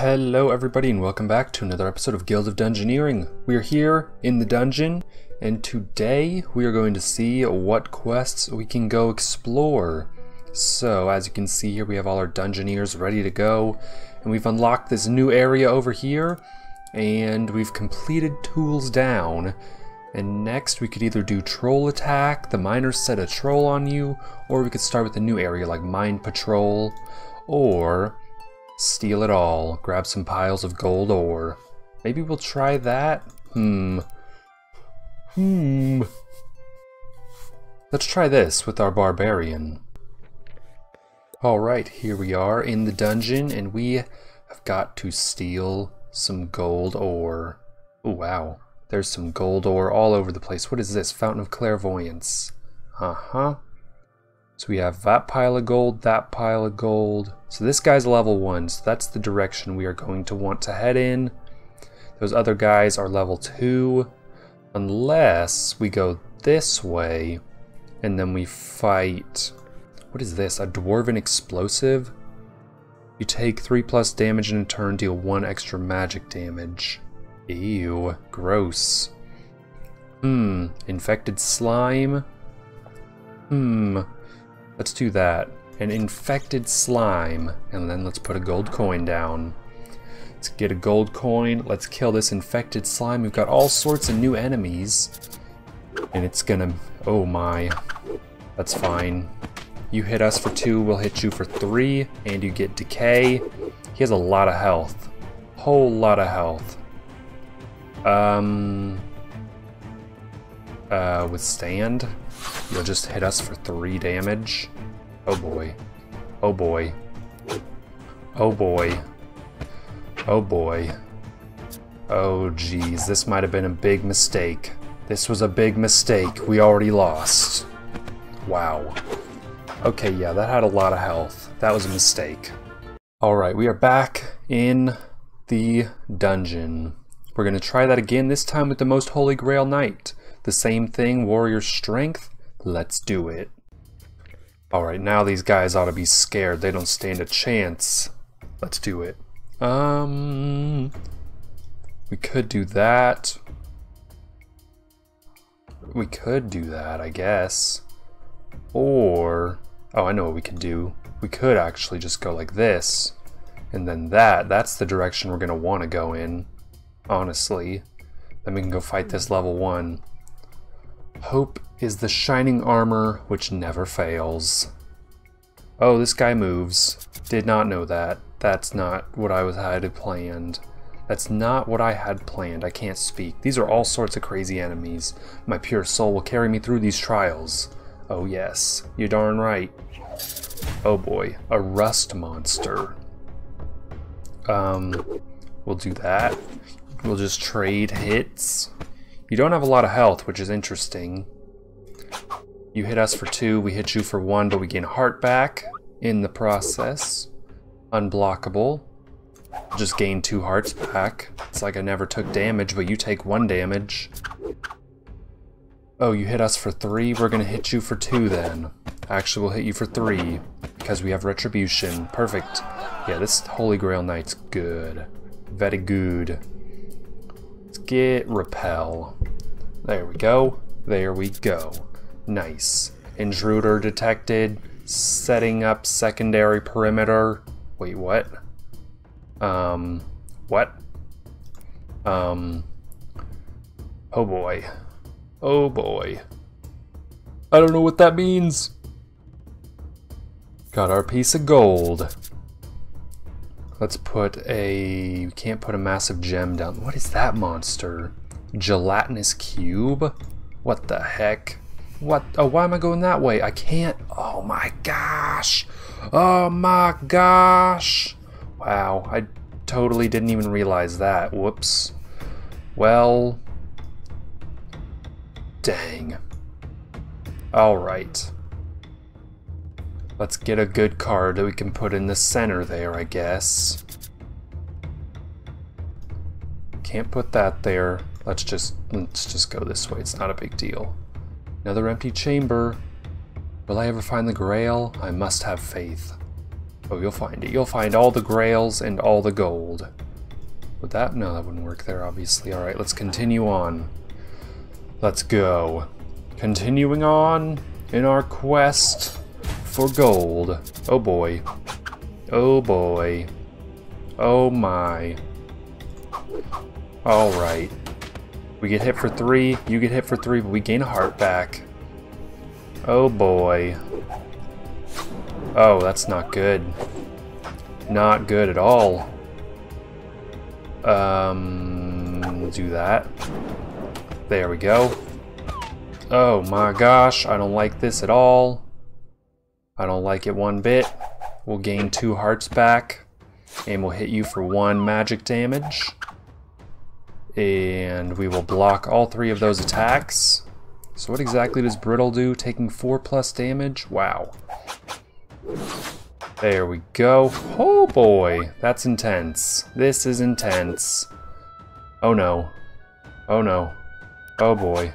Hello everybody and welcome back to another episode of Guild of Dungeoneering. We are here in the dungeon and today we are going to see what quests we can go explore. So as you can see here we have all our Dungeoneers ready to go and we've unlocked this new area over here and we've completed tools down and next we could either do troll attack, the miners set a troll on you, or we could start with a new area like mine patrol, or Steal it all. Grab some piles of gold ore. Maybe we'll try that? Hmm. Hmm. Let's try this with our barbarian. Alright, here we are in the dungeon, and we have got to steal some gold ore. Oh, wow. There's some gold ore all over the place. What is this? Fountain of Clairvoyance. Uh-huh. So we have that pile of gold, that pile of gold. So this guy's level 1, so that's the direction we are going to want to head in. Those other guys are level 2, unless we go this way, and then we fight... What is this? A Dwarven Explosive? You take 3 plus damage in a turn, deal 1 extra magic damage. Ew, gross. Hmm, infected slime? Hmm, Let's do that. An infected slime. And then let's put a gold coin down. Let's get a gold coin. Let's kill this infected slime. We've got all sorts of new enemies. And it's gonna... Oh my. That's fine. You hit us for two, we'll hit you for three. And you get decay. He has a lot of health. Whole lot of health. Um... Uh, withstand? You'll just hit us for three damage. Oh boy. Oh boy. Oh boy. Oh boy. Oh geez, this might have been a big mistake. This was a big mistake. We already lost. Wow. Okay, yeah, that had a lot of health. That was a mistake. Alright, we are back in the dungeon. We're going to try that again, this time with the Most Holy Grail Knight. The same thing, Warrior Strength, Let's do it. Alright, now these guys ought to be scared. They don't stand a chance. Let's do it. Um, we could do that. We could do that, I guess. Or, oh, I know what we could do. We could actually just go like this. And then that, that's the direction we're going to want to go in, honestly. Then we can go fight this level 1. Hope is the shining armor which never fails. Oh, this guy moves. Did not know that. That's not what I was had planned. That's not what I had planned. I can't speak. These are all sorts of crazy enemies. My pure soul will carry me through these trials. Oh yes, you're darn right. Oh boy, a rust monster. Um, we'll do that. We'll just trade hits. You don't have a lot of health, which is interesting. You hit us for two, we hit you for one, but we gain heart back in the process. Unblockable. Just gain two hearts back. It's like I never took damage, but you take one damage. Oh, you hit us for three? We're gonna hit you for two then. Actually, we'll hit you for three, because we have Retribution. Perfect. Yeah, this Holy Grail Knight's good. Very good. Get Repel. There we go. There we go. Nice. Intruder detected. Setting up secondary perimeter. Wait, what? Um, what? Um, oh boy. Oh boy. I don't know what that means. Got our piece of gold. Let's put a... We can't put a massive gem down. What is that monster? Gelatinous cube? What the heck? What? Oh, why am I going that way? I can't. Oh my gosh. Oh my gosh. Wow, I totally didn't even realize that. Whoops. Well, dang. Alright. Let's get a good card that we can put in the center there, I guess. Can't put that there. Let's just let's just go this way. It's not a big deal. Another empty chamber. Will I ever find the grail? I must have faith. Oh, you'll find it. You'll find all the grails and all the gold. Would that? No, that wouldn't work there, obviously. Alright, let's continue on. Let's go. Continuing on in our quest for gold. Oh boy. Oh boy. Oh my. Alright. We get hit for three, you get hit for three, but we gain a heart back. Oh boy. Oh, that's not good. Not good at all. Um, do that. There we go. Oh my gosh, I don't like this at all. I don't like it one bit. We'll gain two hearts back. And we'll hit you for one magic damage. And we will block all three of those attacks. So what exactly does Brittle do? Taking four plus damage? Wow. There we go. Oh boy, that's intense. This is intense. Oh no. Oh no. Oh boy.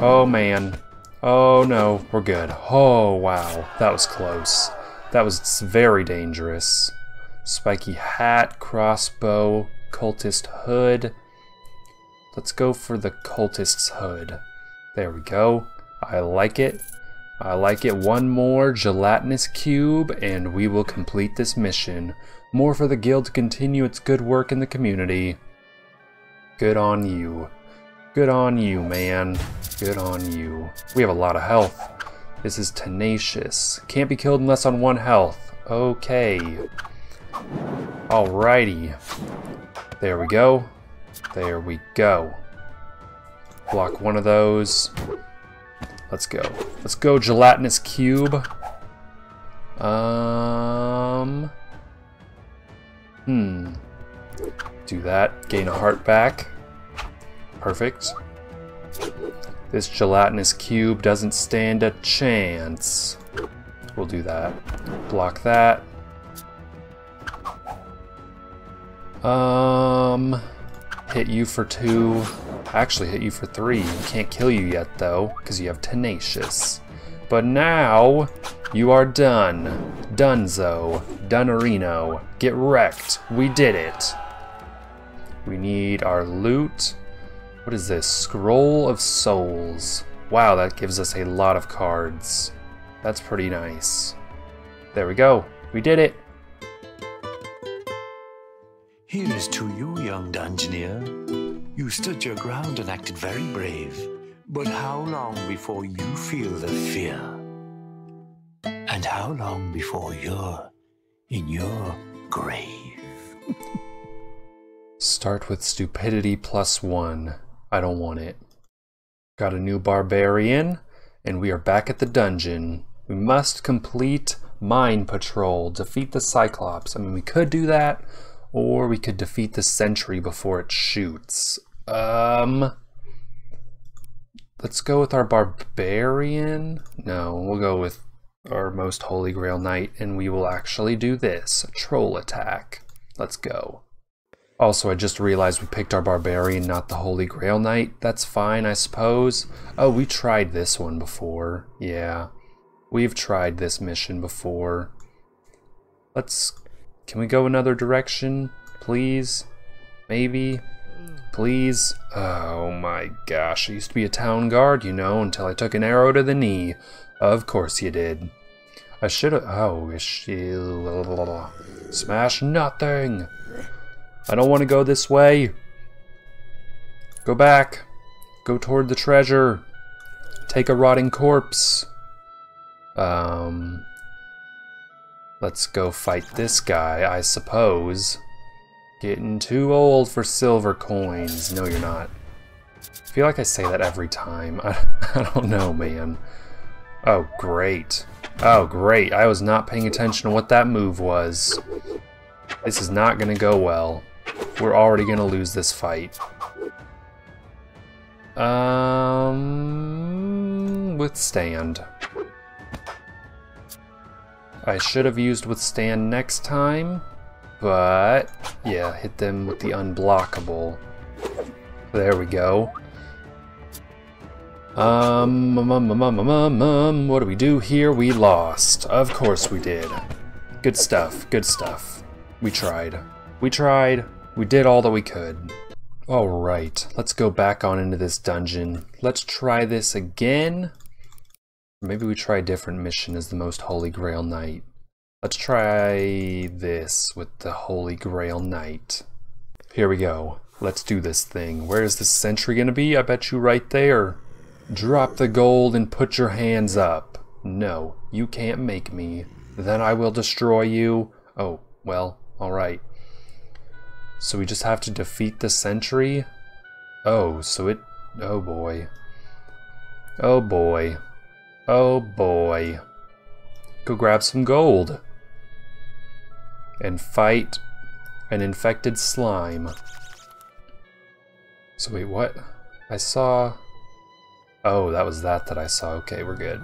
Oh man. Oh no, we're good. Oh wow, that was close. That was very dangerous. Spiky hat, crossbow, cultist hood. Let's go for the cultist's hood. There we go. I like it. I like it. One more gelatinous cube, and we will complete this mission. More for the guild to continue its good work in the community. Good on you. Good on you, man. Good on you. We have a lot of health. This is tenacious. Can't be killed unless on one health. Okay. Alrighty. There we go. There we go. Block one of those. Let's go. Let's go, gelatinous cube. Um. Hmm. Do that. Gain a heart back. Perfect. This gelatinous cube doesn't stand a chance. We'll do that. Block that. Um, hit you for two. Actually hit you for three. Can't kill you yet though, because you have Tenacious. But now, you are done. Dunzo. Dunarino. Get wrecked. We did it. We need our loot. What is this? Scroll of Souls. Wow, that gives us a lot of cards. That's pretty nice. There we go. We did it. Here's to you, young Dungeoneer. You stood your ground and acted very brave. But how long before you feel the fear? And how long before you're in your grave? Start with stupidity plus one. I don't want it. Got a new barbarian, and we are back at the dungeon. We must complete Mine Patrol, defeat the Cyclops. I mean, we could do that, or we could defeat the sentry before it shoots. Um, let's go with our barbarian. No, we'll go with our most holy grail knight, and we will actually do this, a troll attack. Let's go. Also, I just realized we picked our barbarian, not the holy grail knight. That's fine, I suppose. Oh, we tried this one before. Yeah, we've tried this mission before. Let's can we go another direction, please? Maybe? Please? Oh my gosh, I used to be a town guard, you know, until I took an arrow to the knee. Of course you did. I should have- oh, she... Smash nothing! I don't want to go this way. Go back. Go toward the treasure. Take a rotting corpse. Um, Let's go fight this guy, I suppose. Getting too old for silver coins. No, you're not. I feel like I say that every time. I, I don't know, man. Oh, great. Oh, great. I was not paying attention to what that move was. This is not going to go well. We're already to lose this fight. Um, withstand. I should have used Withstand next time, but yeah, hit them with the unblockable. There we go. Um, um, um, um, um, um, um, what do we do here? We lost. Of course we did. Good stuff, good stuff. We tried. We tried. We did all that we could. Alright, let's go back on into this dungeon. Let's try this again. Maybe we try a different mission as the most Holy Grail Knight. Let's try this with the Holy Grail Knight. Here we go. Let's do this thing. Where is this sentry gonna be? I bet you right there. Drop the gold and put your hands up. No, you can't make me. Then I will destroy you. Oh, well, alright. So we just have to defeat the sentry? Oh, so it... Oh boy. Oh boy. Oh boy. Go grab some gold and fight an infected slime. So wait, what? I saw... Oh, that was that that I saw. Okay, we're good.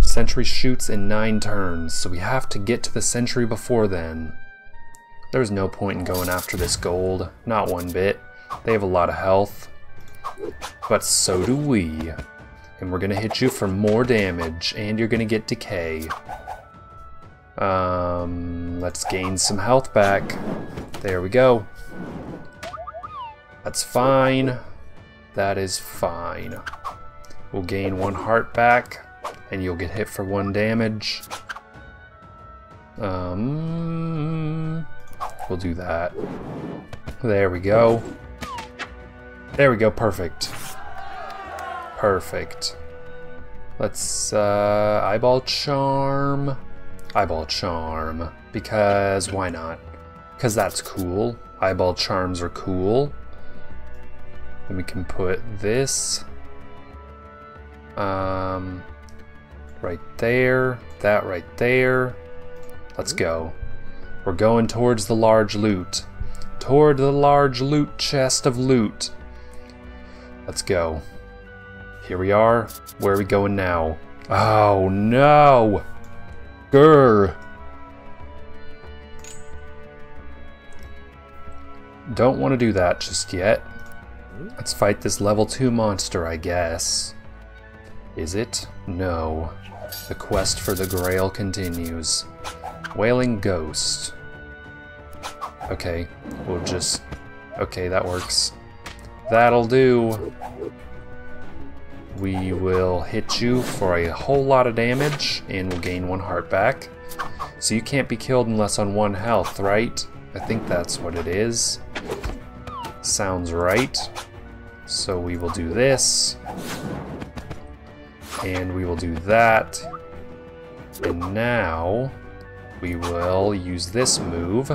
Sentry shoots in nine turns, so we have to get to the sentry before then. There's no point in going after this gold. Not one bit. They have a lot of health. But so do we. And we're gonna hit you for more damage, and you're gonna get decay. Um, let's gain some health back. There we go. That's fine. That is fine. We'll gain one heart back, and you'll get hit for one damage. Um, we'll do that. There we go. There we go, perfect. Perfect. Let's, uh, eyeball charm. Eyeball Charm, because why not? Because that's cool. Eyeball Charms are cool. Then we can put this um, right there, that right there. Let's go. We're going towards the large loot. Toward the large loot chest of loot. Let's go. Here we are. Where are we going now? Oh no! Grr. Don't want to do that just yet. Let's fight this level 2 monster, I guess. Is it? No. The quest for the Grail continues. Wailing Ghost. Okay, we'll just... Okay, that works. That'll do we will hit you for a whole lot of damage and we'll gain one heart back. So you can't be killed unless on one health, right? I think that's what it is. Sounds right. So we will do this. And we will do that. And now we will use this move.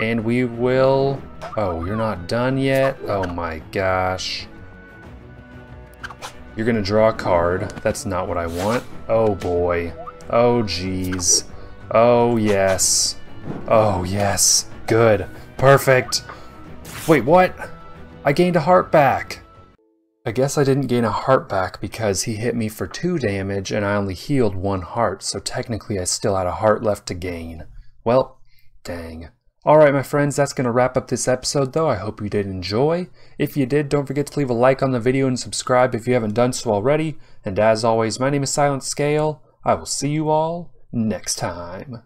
And we will... Oh, you're not done yet? Oh my gosh. You're gonna draw a card. That's not what I want. Oh boy. Oh jeez. Oh yes. Oh yes. Good. Perfect. Wait, what? I gained a heart back. I guess I didn't gain a heart back because he hit me for 2 damage and I only healed 1 heart, so technically I still had a heart left to gain. Well, dang. Alright my friends, that's going to wrap up this episode though. I hope you did enjoy. If you did, don't forget to leave a like on the video and subscribe if you haven't done so already. And as always, my name is Silent Scale. I will see you all next time.